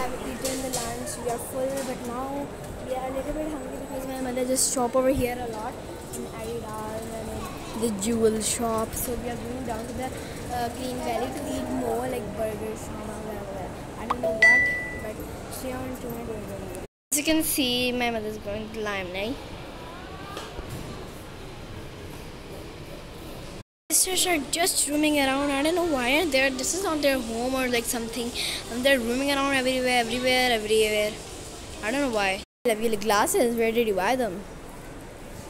have eaten the lunch. We are full, but now we are a little bit hungry because my mother just shop over here a lot in Adidas and in the jewel shop. So we are going down to the uh, Green Valley to eat more like burgers. I don't know what, but stay on to my video. As you can see, my mother is going to Limelight. Sisters are just roaming around. I don't know why they're. This is not their home or like something. And they're roaming around everywhere, everywhere, everywhere. I don't know why. Love you glasses. Where did you buy them?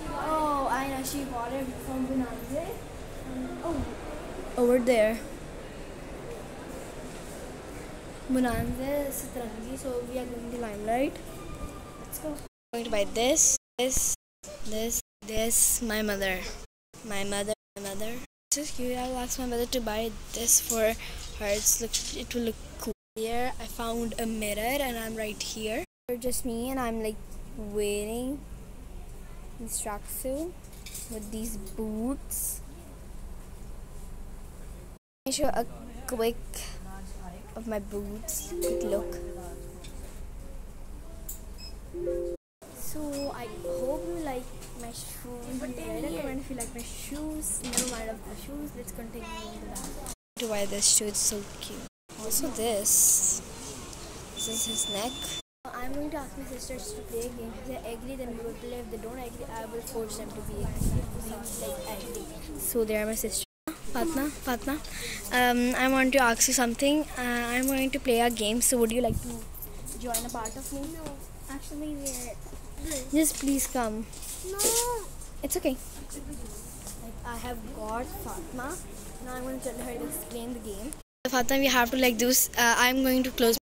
Oh, I know. She bought it from Bonanza. Oh, oh over there. Bonanza Satrangi. So we are going to Limelight. Let's go. I'm going to buy this, this, this, this. My mother, my mother, mother. This is cute. I'll ask my mother to buy this for her. It's look, it will look cool. Here I found a mirror and I'm right here. Just me and I'm like wearing this tracksuit with these boots. I show a quick of my boots. Quick look. So I hope you like my shoes. Write a comment if you like my shoes. Never mind of the shoes. Let's continue with. To buy this shoe, it's so cute. Also this. This is his neck. I'm going to ask my sisters to play a game. If they agree, then we will play. If they don't agree, I will force them to be like agree. So they are my sisters. Patna, Patna, um, I want to ask you something. Uh, I'm going to play a game. So would you like to join a part of me? No, actually we're Just please come. no. It's okay. I have got Fatma. Now I'm going to tell her to explain the game. Fatma, we have to like do. Uh, I'm going to close